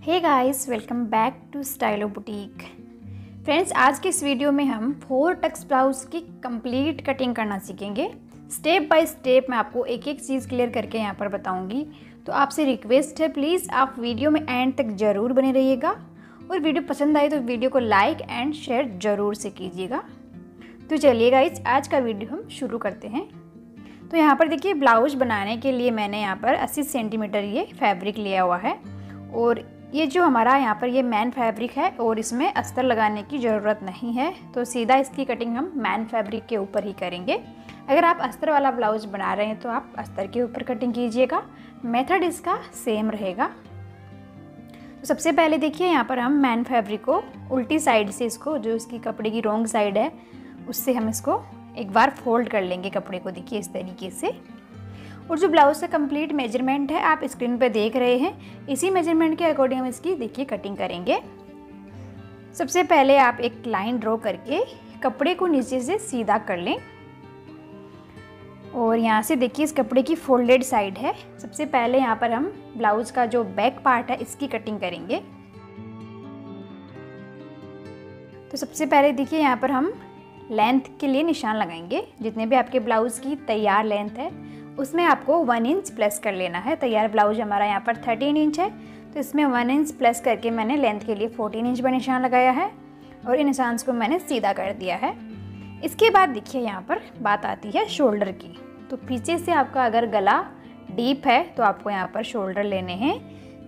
Hey guys welcome back to Stylo Boutique friends आज के इस वीडियो में हम फोर टक्स ब्लाउज की कंप्लीट कटिंग करना सीखेंगे। स्टेप बाय स्टेप मैं आपको एक एक चीज़ क्लियर करके यहाँ पर बताऊँगी। तो आपसे रिक्वेस्ट है प्लीज़ आप वीडियो में एंड तक ज़रूर बने रहिएगा। और वीडियो पसंद आए तो वीडियो को लाइक एंड शेयर ज़रूर से कीजिएगा। तो चलिए गाइज़ आज का वीडियो हम शुरू करते हैं। तो यहाँ पर देखिए ब्लाउज बनाने के लिए मैंने यहाँ पर 80 सेंटीमीटर ये फैब्रिक लिया हुआ है। और ये जो हमारा यहाँ पर ये मैन फैब्रिक है और इसमें अस्तर लगाने की ज़रूरत नहीं है तो सीधा इसकी कटिंग हम मैन फैब्रिक के ऊपर ही करेंगे। अगर आप अस्तर वाला ब्लाउज बना रहे हैं तो आप अस्तर के ऊपर कटिंग कीजिएगा। मेथड इसका सेम रहेगा। तो सबसे पहले देखिए, यहाँ पर हम मैन फैब्रिक को उल्टी साइड से इसको, जो इसकी कपड़े की रोंग साइड है, उससे हम इसको एक बार फोल्ड कर लेंगे कपड़े को। देखिए इस तरीके से। और जो ब्लाउज का कंप्लीट मेज़रमेंट है, आप स्क्रीन पर देख रहे हैं। इसी मेज़रमेंट के अकॉर्डिंग हम इसकी देखिए कटिंग करेंगे। सबसे पहले आप एक लाइन ड्रॉ करके कपड़े को नीचे से सीधा कर लें। और यहाँ से देखिए इस कपड़े की फोल्डेड साइड है। सबसे पहले यहाँ पर हम ब्लाउज का जो बैक पार्ट है, इसकी कटिंग करेंगे। तो सबसे पहले देखिए यहाँ पर हम लेंथ के लिए निशान लगाएँगे। जितने भी आपके ब्लाउज़ की तैयार लेंथ है उसमें आपको वन इंच प्लस कर लेना है। तैयार ब्लाउज हमारा यहाँ पर थर्टीन इंच है। तो इसमें वन इंच प्लस करके मैंने लेंथ के लिए फोर्टीन इंच का निशान लगाया है और इन निशान को मैंने सीधा कर दिया है। इसके बाद देखिए यहाँ पर बात आती है शोल्डर की। तो पीछे से आपका अगर गला डीप है तो आपको यहाँ पर शोल्डर लेने हैं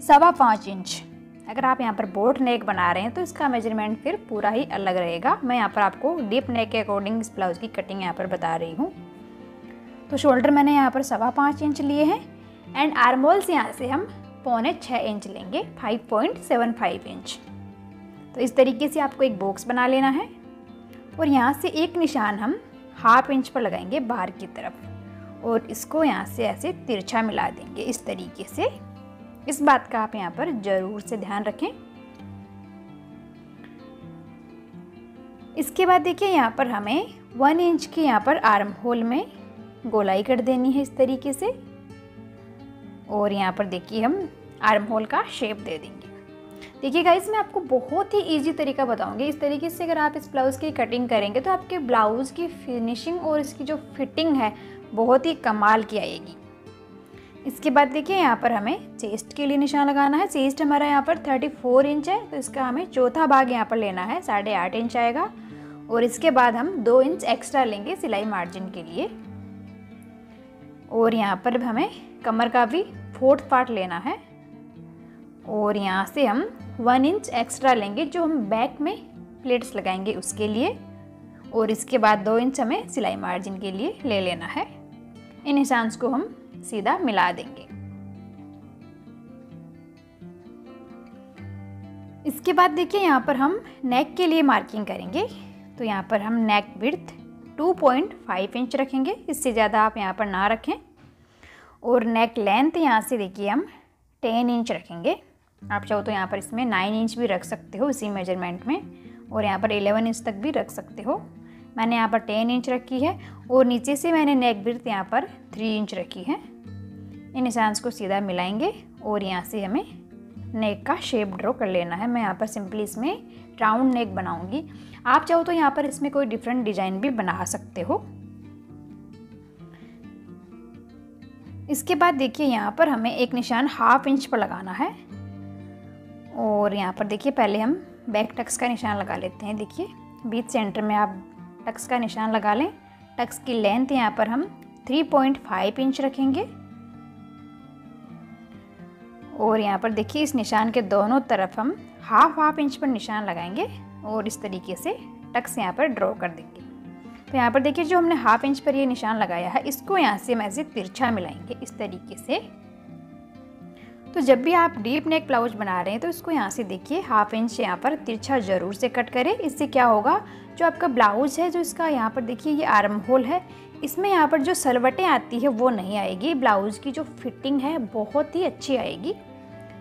सवा पाँच इंच अगर आप यहाँ पर बोट नेक बना रहे हैं तो इसका मेज़रमेंट फिर पूरा ही अलग रहेगा। मैं यहाँ पर आपको डीप नेक के अकॉर्डिंग इस ब्लाउज की कटिंग यहाँ पर बता रही हूँ। तो शोल्डर मैंने यहाँ पर सवा पाँच इंच लिए हैं एंड आर्मोल्स यहाँ से हम पौने छः इंच लेंगे five point seven five inch तो इस तरीके से आपको एक बॉक्स बना लेना है और यहाँ से एक निशान हम हाफ़ इंच पर लगाएँगे बाहर की तरफ़ और इसको यहाँ से ऐसे तिरछा मिला देंगे इस तरीके से। इस बात का आप यहाँ पर ज़रूर से ध्यान रखें। इसके बाद देखिए यहाँ पर हमें वन इंच के यहाँ पर आर्म होल में गोलाई कर देनी है इस तरीके से। और यहाँ पर देखिए हम आर्म होल का शेप दे देंगे। देखिए गाइस मैं आपको बहुत ही इजी तरीका बताऊँगी। इस तरीके से अगर आप इस ब्लाउज़ की कटिंग करेंगे तो आपके ब्लाउज़ की फिनिशिंग और इसकी जो फिटिंग है, बहुत ही कमाल की आएगी। इसके बाद देखिए यहाँ पर हमें चेस्ट के लिए निशान लगाना है। चेस्ट हमारा यहाँ पर 34 इंच है तो इसका हमें चौथा भाग यहाँ पर लेना है, साढ़े आठ इंच आएगा। और इसके बाद हम दो इंच एक्स्ट्रा लेंगे सिलाई मार्जिन के लिए। और यहाँ पर हमें कमर का भी फोर्थ पार्ट लेना है। और यहाँ से हम वन इंच एक्स्ट्रा लेंगे जो हम बैक में प्लेट्स लगाएँगे उसके लिए। और इसके बाद दो इंच हमें सिलाई मार्जिन के लिए ले लेना है। इन निशान्स को हम सीधा मिला देंगे। इसके बाद देखिए यहाँ पर हम नेक के लिए मार्किंग करेंगे। तो यहाँ पर हम नेक विड्थ 2.5 इंच रखेंगे। इससे ज़्यादा आप यहाँ पर ना रखें। और नेक लेंथ यहाँ से देखिए हम 10 इंच रखेंगे। आप चाहो तो यहाँ पर इसमें 9 इंच भी रख सकते हो इसी मेज़रमेंट में। और यहाँ पर 11 इंच तक भी रख सकते हो। मैंने यहाँ पर 10 इंच रखी है और नीचे से मैंने नेक विड्थ यहाँ पर 3 इंच रखी है। इन निशान को सीधा मिलाएँगे और यहाँ से हमें नेक का शेप ड्रॉ कर लेना है। मैं यहाँ पर सिंपली इसमें राउंड नेक बनाऊँगी। आप चाहो तो यहाँ पर इसमें कोई डिफरेंट डिज़ाइन भी बना सकते हो। इसके बाद देखिए यहाँ पर हमें एक निशान हाफ़ इंच पर लगाना है। और यहाँ पर देखिए पहले हम बैक टक्स का निशान लगा लेते हैं। देखिए, बीच सेंटर में आप टक्स का निशान लगा लें। टक्स की लेंथ यहाँ पर हम 3.5 इंच रखेंगे। और यहाँ पर देखिए, इस निशान के दोनों तरफ़ हम हाफ़ हाफ़ इंच पर निशान लगाएँगे और इस तरीके से टक्स यहाँ पर ड्रॉ कर देंगे। तो यहाँ पर देखिए, जो हमने हाफ़ इंच पर ये निशान लगाया है, इसको यहाँ से हम ऐसे तिरछा मिलाएँगे, इस तरीके से। तो जब भी आप डीप नेक ब्लाउज बना रहे हैं तो इसको यहाँ से देखिए हाफ़ इंच यहाँ पर तिरछा ज़रूर से कट करें। इससे क्या होगा, जो आपका ब्लाउज है, जो इसका यहाँ पर देखिए, ये आर्म होल है, इसमें यहाँ पर जो सलवटें आती है, वो नहीं आएगी। ब्लाउज़ की जो फिटिंग है, बहुत ही अच्छी आएगी।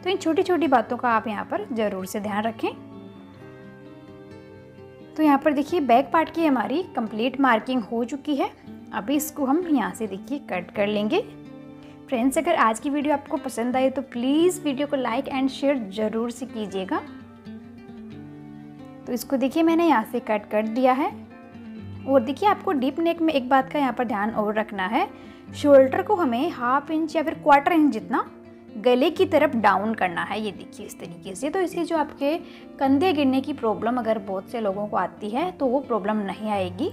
तो इन छोटी छोटी बातों का आप यहाँ पर ज़रूर से ध्यान रखें। तो यहाँ पर देखिए, बैक पार्ट की हमारी कंप्लीट मार्किंग हो चुकी है। अभी इसको हम यहाँ से देखिए, कट कर लेंगे। फ्रेंड्स, अगर आज की वीडियो आपको पसंद आई तो प्लीज़ वीडियो को लाइक एंड शेयर ज़रूर से कीजिएगा। तो इसको देखिए, मैंने यहाँ से कट कर दिया है। और देखिए, आपको डीप नेक में एक बात का यहाँ पर ध्यान और रखना है। शोल्डर को हमें हाफ़ इंच या फिर क्वार्टर इंच जितना गले की तरफ़ डाउन करना है, ये देखिए इस तरीके से। तो इससे जो आपके कंधे गिरने की प्रॉब्लम अगर बहुत से लोगों को आती है तो वो प्रॉब्लम नहीं आएगी।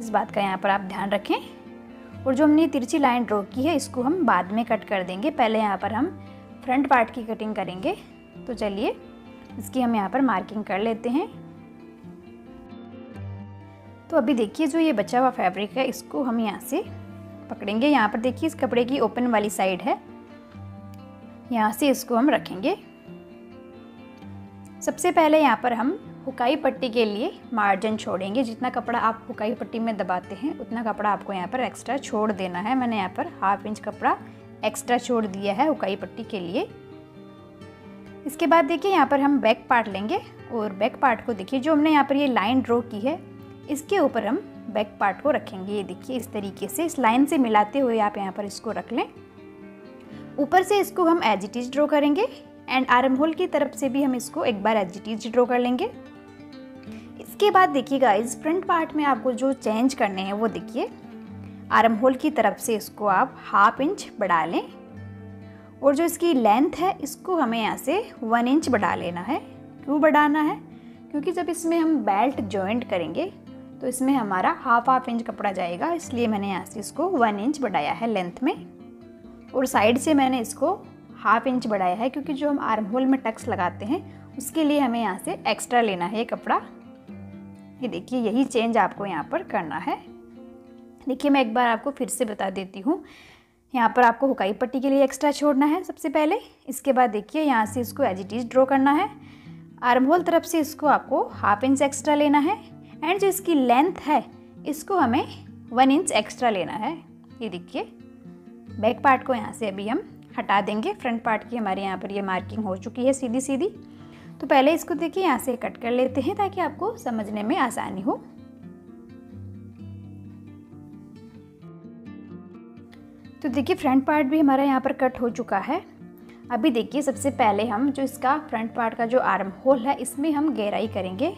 इस बात का यहाँ पर आप ध्यान रखें। और जो हमने तिरछी लाइन ड्रॉ की है, इसको हम बाद में कट कर देंगे। पहले यहाँ पर हम फ्रंट पार्ट की कटिंग करेंगे। तो चलिए, इसकी हम यहाँ पर मार्किंग कर लेते हैं। तो अभी देखिए, जो ये बचा हुआ फैब्रिक है, इसको हम यहाँ से पकड़ेंगे। यहाँ पर देखिए, इस कपड़े की ओपन वाली साइड है। यहाँ से इसको हम रखेंगे। सबसे पहले यहाँ पर हम हुकाई पट्टी के लिए मार्जिन छोड़ेंगे। जितना कपड़ा आप हुकाई पट्टी में दबाते हैं, उतना कपड़ा आपको यहाँ पर एक्स्ट्रा छोड़ देना है। मैंने यहाँ पर हाफ़ इंच कपड़ा एक्स्ट्रा छोड़ दिया है हुकाई पट्टी के लिए। इसके बाद देखिए यहाँ पर हम बैक पार्ट लेंगे और बैक पार्ट को देखिए, जो हमने यहाँ पर ये लाइन ड्रॉ की है, इसके ऊपर हम बैक पार्ट को रखेंगे। ये देखिए इस तरीके से, इस लाइन से मिलाते हुए आप यहाँ पर इसको रख लें। ऊपर से इसको हम एजिटीज ड्रॉ करेंगे एंड आर्म होल की तरफ़ से भी हम इसको एक बार एजिटीज ड्रॉ कर लेंगे। इसके बाद देखिएगा इस फ्रंट पार्ट में आपको जो चेंज करने हैं वो देखिए। आर्म होल की तरफ़ से इसको आप हाफ़ इंच बढ़ा लें और जो इसकी लेंथ है, इसको हमें यहाँ से वन इंच बढ़ा लेना है। क्यों बढ़ाना है? क्योंकि जब इसमें हम बेल्ट जॉइंट करेंगे तो इसमें हमारा हाफ़ हाफ़ इंच कपड़ा जाएगा, इसलिए मैंने यहाँ से इसको वन इंच बढ़ाया है लेंथ में। और साइड से मैंने इसको हाफ़ इंच बढ़ाया है, क्योंकि जो हम आर्म होल में टक्स लगाते हैं, उसके लिए हमें यहाँ से एक्स्ट्रा लेना है ये कपड़ा। ये देखिए, यही चेंज आपको यहाँ पर करना है। देखिए, मैं एक बार आपको फिर से बता देती हूँ। यहाँ पर आपको हुकाई पट्टी के लिए एक्स्ट्रा छोड़ना है सबसे पहले। इसके बाद देखिए, यहाँ से इसको एजिटीज ड्रॉ करना है। आर्म होल तरफ़ से इसको आपको हाफ़ इंच एक्स्ट्रा लेना है। एंड जो इसकी लेंथ है, इसको हमें वन इंच एक्स्ट्रा लेना है। ये देखिए बैक पार्ट को यहाँ से अभी हम हटा देंगे। फ्रंट पार्ट की हमारे यहाँ पर ये मार्किंग हो चुकी है सीधी सीधी तो पहले इसको देखिए, यहाँ से कट कर लेते हैं ताकि आपको समझने में आसानी हो। तो देखिए, फ्रंट पार्ट भी हमारा यहाँ पर कट हो चुका है। अभी देखिए, सबसे पहले हम जो इसका फ्रंट पार्ट का जो आर्म होल है, इसमें हम गहराई करेंगे।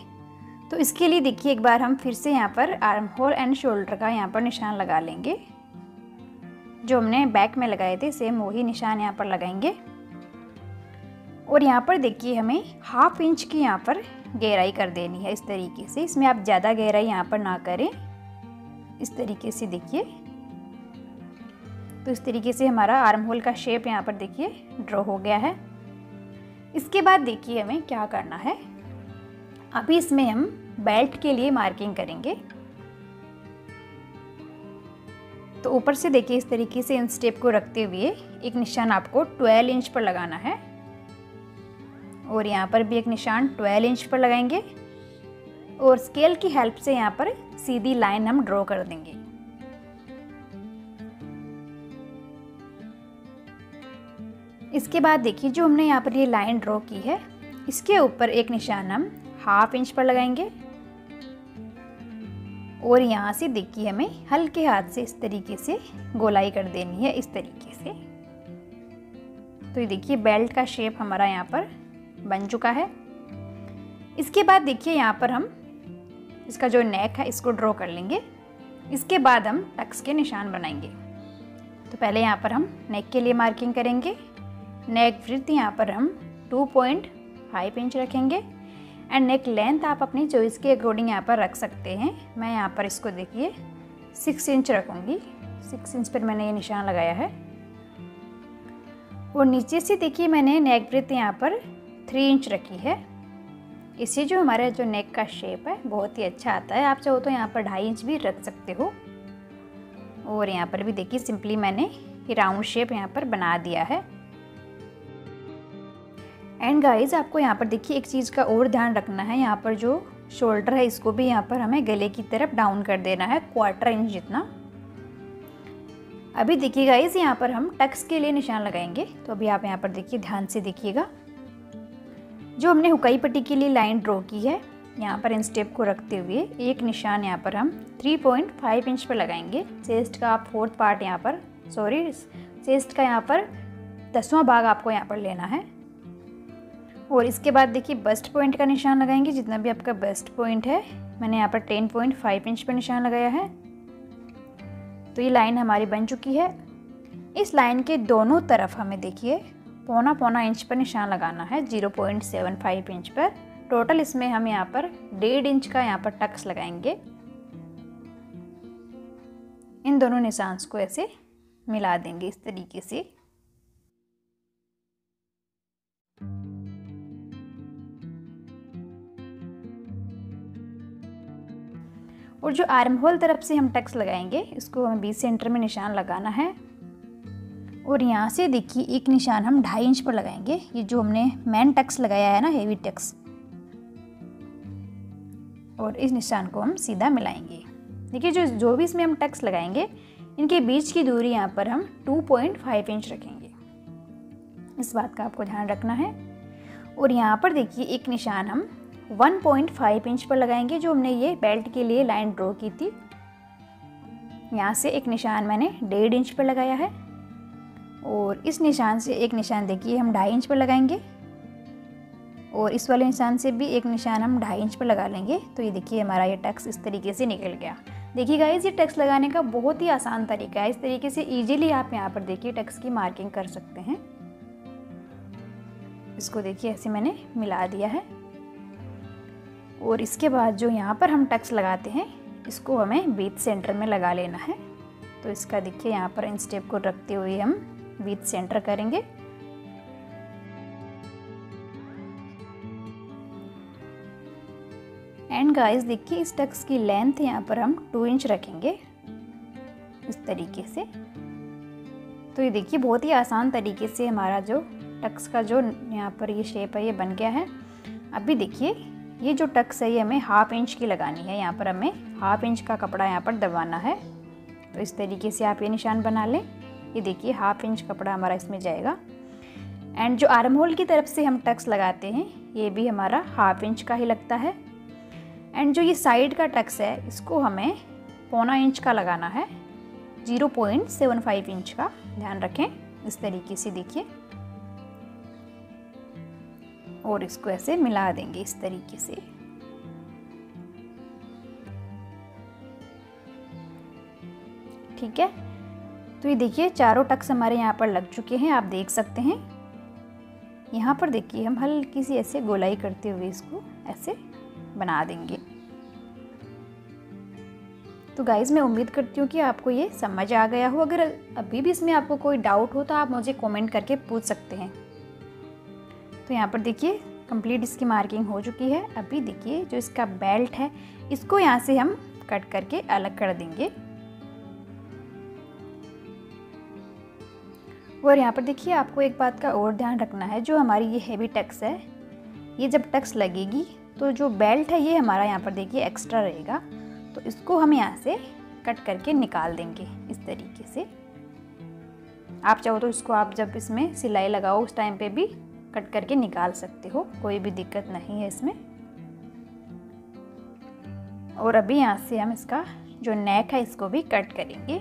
तो इसके लिए देखिए, एक बार हम फिर से यहाँ पर आर्म होल एंड शोल्डर का यहाँ पर निशान लगा लेंगे। जो हमने बैक में लगाए थे सेम वही निशान यहाँ पर लगाएँगे। और यहाँ पर देखिए हमें हाफ़ इंच की यहाँ पर गहराई कर देनी है इस तरीके से। इसमें आप ज़्यादा गहराई यहाँ पर ना करें। इस तरीके से देखिए। तो इस तरीके से हमारा आर्म होल का शेप यहाँ पर देखिए ड्रॉ हो गया है। इसके बाद देखिए हमें क्या करना है। अभी इसमें हम बेल्ट के लिए मार्किंग करेंगे। तो ऊपर से देखिए इस तरीके से इन स्टेप को रखते हुए एक निशान आपको 12 इंच पर लगाना है। और यहाँ पर भी एक निशान 12 इंच पर लगाएँगे। और स्केल की हेल्प से यहाँ पर सीधी लाइन हम ड्रॉ कर देंगे। इसके बाद देखिए जो हमने यहाँ पर ये लाइन ड्रॉ की है, इसके ऊपर एक निशान हम हाफ़ इंच पर लगाएँगे। और यहाँ से देखिए हमें हल्के हाथ से इस तरीके से गोलाई कर देनी है, इस तरीके से। तो ये देखिए बेल्ट का शेप हमारा यहाँ पर बन चुका है। इसके बाद देखिए यहाँ पर हम इसका जो नेक है, इसको ड्रॉ कर लेंगे। इसके बाद हम टक्स के निशान बनाएँगे। तो पहले यहाँ पर हम नेक के लिए मार्किंग करेंगे। नेक वृत्त यहाँ पर हम 2.5 इंच रखेंगे। एंड नेक लेंथ आप अपनी चॉइस के अकॉर्डिंग यहाँ पर रख सकते हैं, मैं यहाँ पर इसको देखिए सिक्स इंच रखूँगी। सिक्स इंच पर मैंने ये निशान लगाया है। और नीचे से देखिए मैंने नेक ब्रिथ यहाँ पर थ्री इंच रखी है। इससे जो हमारा जो नेक का शेप है, बहुत ही अच्छा आता है। आप चाहो तो यहाँ पर ढाई इंच भी रख सकते हो। और यहाँ पर भी देखिए सिंपली मैंने राउंड शेप यहाँ पर बना दिया है। एंड गाइज़ आपको यहाँ पर देखिए, एक चीज़ का और ध्यान रखना है। यहाँ पर जो शोल्डर है, इसको भी यहाँ पर हमें गले की तरफ़ डाउन कर देना है क्वार्टर इंच जितना। अभी देखिए गाइज़ यहाँ पर हम टक्स के लिए निशान लगाएँगे। तो अभी आप यहाँ पर देखिए, ध्यान से देखिएगा। जो हमने हुकाई पट्टी के लिए लाइन ड्रॉ की है, यहाँ पर इन स्टेप को रखते हुए एक निशान यहाँ पर हम 3.5 इंच पर लगाएँगे। चेस्ट का आप फोर्थ पार्ट यहाँ पर सॉरी चेस्ट का यहाँ पर दसवां भाग आपको यहाँ पर लेना है। और इसके बाद देखिए बस्ट पॉइंट का निशान लगाएँगे, जितना भी आपका बेस्ट पॉइंट है। मैंने यहाँ पर टेन पॉइंट फाइव इंच पर निशान लगाया है। तो ये लाइन हमारी बन चुकी है। इस लाइन के दोनों तरफ़ हमें देखिए पौना पौना इंच पर निशान लगाना है zero point seven five inch पर। टोटल इसमें हम यहाँ पर डेढ़ इंच का यहाँ पर टक्स लगाएँगे। इन दोनों निशान को ऐसे मिला देंगे इस तरीके से। और जो आर्म होल तरफ़ से हम टक्स लगाएँगे, इसको हमें बीस सेंटर में निशान लगाना है। और यहाँ से देखिए, एक निशान हम ढाई इंच पर लगाएँगे। ये जो हमने मैन टक्स लगाया है ना, हेवी टक्स। और इस निशान को हम सीधा मिलाएँगे। देखिए, जो जो भी इसमें हम टक्स लगाएँगे, इनके बीच की दूरी यहाँ पर हम 2.5 इंच रखेंगे। इस बात का आपको ध्यान रखना है। और यहाँ पर देखिए, एक निशान हम 1.5 इंच पर लगाएँगे, जो हमने ये बेल्ट के लिए लाइन ड्रॉ की थी। यहाँ से एक निशान मैंने डेढ़ इंच पर लगाया है। और इस निशान से एक निशान देखिए, हम ढाई इंच पर लगाएँगे। और इस वाले निशान से भी एक निशान हम ढाई इंच पर लगा लेंगे। तो ये देखिए, हमारा ये टक्स इस तरीके से निकल गया। देखिए गाइज़ ये टक्स लगाने का बहुत ही आसान तरीका है। इस तरीके से ईजिली आप यहाँ पर देखिए, टक्स की मार्किंग कर सकते हैं। इसको देखिए, ऐसे मैंने मिला दिया है। और इसके बाद जो यहाँ पर हम टक्स लगाते हैं, इसको हमें बीच सेंटर में लगा लेना है। तो इसका देखिए यहाँ पर इन स्टेप को रखते हुए हम बीच सेंटर करेंगे। एंड गाइस देखिए इस टक्स की लेंथ यहाँ पर हम टू इंच रखेंगे। इस तरीके से। तो ये देखिए बहुत ही आसान तरीके से हमारा जो टक्स का जो यहाँ पर ये शेप है, ये बन गया है। अभी देखिए ये जो टक्स है, ये हमें हाफ़ इंच की लगानी है। यहाँ पर हमें हाफ़ इंच का कपड़ा यहाँ पर दबाना है। तो इस तरीके से आप ये निशान बना लें। ये देखिए, हाफ़ इंच कपड़ा हमारा इसमें जाएगा। एंड जो आर्म होल की तरफ़ से हम टक्स लगाते हैं, ये भी हमारा हाफ़ इंच का ही लगता है। एंड जो ये साइड का टक्स है, इसको हमें पौना इंच का लगाना है। Zero point seven five inch का। ध्यान रखें, इस तरीके से देखिए। और इसको ऐसे मिला देंगे इस तरीके से। ठीक है? तो ये देखिए, चारों टक्स हमारे यहाँ पर लग चुके हैं, आप देख सकते हैं। यहाँ पर देखिए, हम हल्की सी ऐसे गोलाई करते हुए इसको ऐसे बना देंगे। तो गाइज़ मैं उम्मीद करती हूँ कि आपको ये समझ आ गया हो। अगर अभी भी इसमें आपको कोई डाउट हो तो आप मुझे कमेंट करके पूछ सकते हैं। तो यहाँ पर देखिए कंप्लीट इसकी मार्किंग हो चुकी है। अभी देखिए, जो इसका बेल्ट है, इसको यहाँ से हम कट करके अलग कर देंगे। और यहाँ पर देखिए, आपको एक बात का और ध्यान रखना है, जो हमारी ये हैवी टक्स है, ये जब टक्स लगेगी तो जो बेल्ट है, ये हमारा यहाँ पर देखिए एक्स्ट्रा रहेगा। तो इसको हम यहाँ से कट करके निकाल देंगे, इस तरीके से। आप चाहो तो इसको आप जब इसमें सिलाई लगाओ उस टाइम पे भी कट करके निकाल सकते हो, कोई भी दिक्कत नहीं है इसमें। और अभी यहाँ से हम इसका जो नेक है, इसको भी कट करेंगे।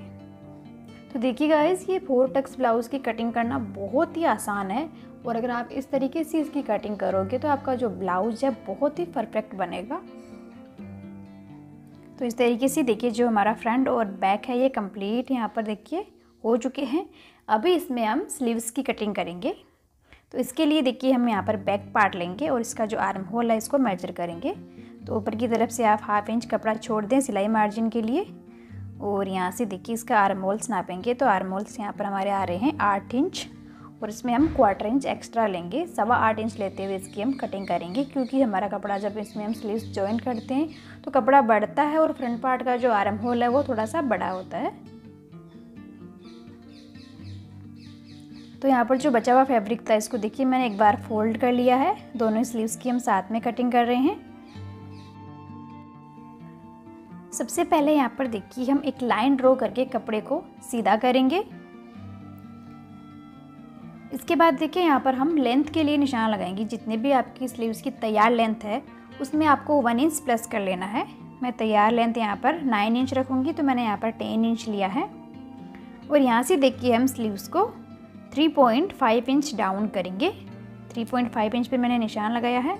तो देखिए गाइस ये फोर टक्स ब्लाउज़ की कटिंग करना बहुत ही आसान है। और अगर आप इस तरीके से इसकी कटिंग करोगे तो आपका जो ब्लाउज है, बहुत ही परफेक्ट बनेगा। तो इस तरीके से देखिए, जो हमारा फ्रंट और बैक है, ये कंप्लीट यहाँ पर देखिए हो चुके हैं। अभी इसमें हम स्लीव्स की कटिंग करेंगे। तो इसके लिए देखिए हम यहाँ पर बैक पार्ट लेंगे और इसका जो आर्म होल है, इसको मेजर करेंगे। तो ऊपर की तरफ़ से आप हाफ़ इंच कपड़ा छोड़ दें सिलाई मार्जिन के लिए। और यहाँ से देखिए इसका आर्म होल्स नापेंगे। तो आर्म होल्स यहाँ पर हमारे आ रहे हैं आठ इंच और इसमें हम क्वार्टर इंच एक्स्ट्रा लेंगे। सवा आठ इंच लेते हुए इसकी हम कटिंग करेंगे क्योंकि हमारा कपड़ा जब इसमें हम स्लीव्स ज्वाइन करते हैं तो कपड़ा बढ़ता है और फ्रंट पार्ट का जो आर्म होल है, वो थोड़ा सा बड़ा होता है। तो यहाँ पर जो बचा हुआ फैब्रिक था, इसको देखिए, मैंने एक बार फोल्ड कर लिया है। दोनों स्लीव्स की हम साथ में कटिंग कर रहे हैं। सबसे पहले यहाँ पर देखिए, हम एक लाइन ड्रॉ करके कपड़े को सीधा करेंगे। इसके बाद देखिए, यहाँ पर हम लेंथ के लिए निशान लगाएँगे। जितने भी आपकी स्लीव्स की तैयार लेंथ है, उसमें आपको वन इंच प्लस कर लेना है। मैं तैयार लेंथ यहाँ पर नाइन इंच रखूँगी तो मैंने यहाँ पर टेन इंच लिया है। और यहाँ से देखिए हम स्लीव्स को 3.5 इंच डाउन करेंगे। 3.5 इंच पे मैंने निशान लगाया है।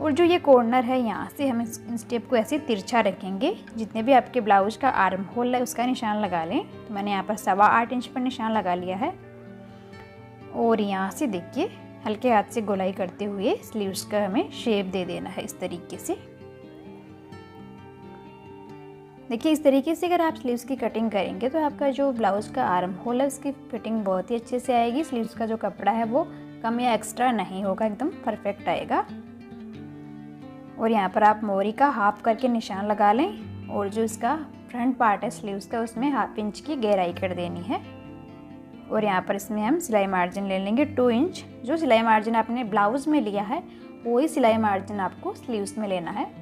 और जो ये कॉर्नर है, यहाँ से हम इस स्टेप को ऐसे तिरछा रखेंगे, जितने भी आपके ब्लाउज का आर्म होल है, उसका निशान लगा लें। तो मैंने यहाँ पर सवा आठ इंच पर निशान लगा लिया है। और यहाँ से देखिए, हल्के हाथ से गोलाई करते हुए स्लीव्स का हमें शेप दे देना है इस तरीके से। देखिए, इस तरीके से अगर आप स्लीव्स की कटिंग करेंगे तो आपका जो ब्लाउज़ का आर्म होल है, उसकी फिटिंग बहुत ही अच्छे से आएगी। स्लीव्स का जो कपड़ा है, वो कम या एक्स्ट्रा नहीं होगा, एकदम परफेक्ट आएगा। और यहाँ पर आप मोरी का हाफ़ करके निशान लगा लें, और जो इसका फ्रंट पार्ट है स्लीव्स का, उसमें हाफ़ इंच की गहराई कर देनी है। और यहाँ पर इसमें हम सिलाई मार्जिन ले लेंगे टू इंच जो सिलाई मार्जिन आपने ब्लाउज में लिया है, वही सिलाई मार्जिन आपको स्लीव्स में लेना है।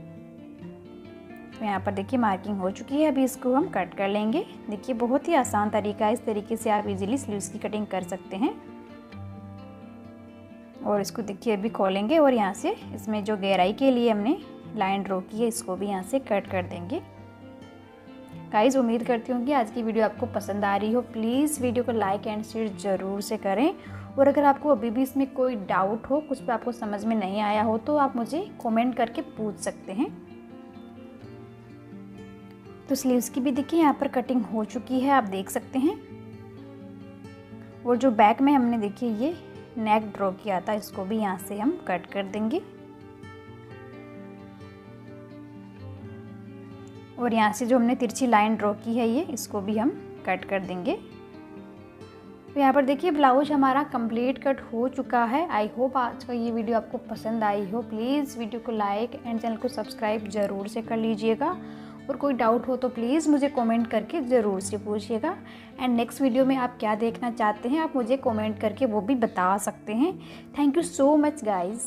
तो यहाँ पर देखिए मार्किंग हो चुकी है। अभी इसको हम कट कर लेंगे। देखिए, बहुत ही आसान तरीका है। इस तरीके से आप इजीली स्लीव्स की कटिंग कर सकते हैं। और इसको देखिए, अभी खोलेंगे और यहाँ से इसमें जो गहराई के लिए हमने लाइन ड्रॉ की है, इसको भी यहाँ से कट कर देंगे। गाइस उम्मीद करती हूँ कि आज की वीडियो आपको पसंद आ रही हो। प्लीज़ वीडियो को लाइक एंड शेयर ज़रूर से करें। और अगर आपको अभी भी इसमें कोई डाउट हो, कुछ भी आपको समझ में नहीं आया हो तो आप मुझे कमेंट करके पूछ सकते हैं। तो स्लीव्स की भी देखिए, यहाँ पर कटिंग हो चुकी है, आप देख सकते हैं। और जो बैक में हमने देखिए, ये नेक ड्रॉ किया था, इसको भी यहाँ से हम कट कर देंगे। और यहाँ से जो हमने तिरछी लाइन ड्रॉ की है ये, इसको भी हम कट कर देंगे। तो यहाँ पर देखिए ब्लाउज हमारा कंप्लीट कट हो चुका है। आई होप आज का ये वीडियो आपको पसंद आई हो। प्लीज़ वीडियो को लाइक एंड चैनल को सब्सक्राइब ज़रूर से कर लीजिएगा। और कोई डाउट हो तो प्लीज़ मुझे कमेंट करके ज़रूर से पूछिएगा। एंड नेक्स्ट वीडियो में आप क्या देखना चाहते हैं, आप मुझे कमेंट करके वो भी बता सकते हैं। Thank you so much guys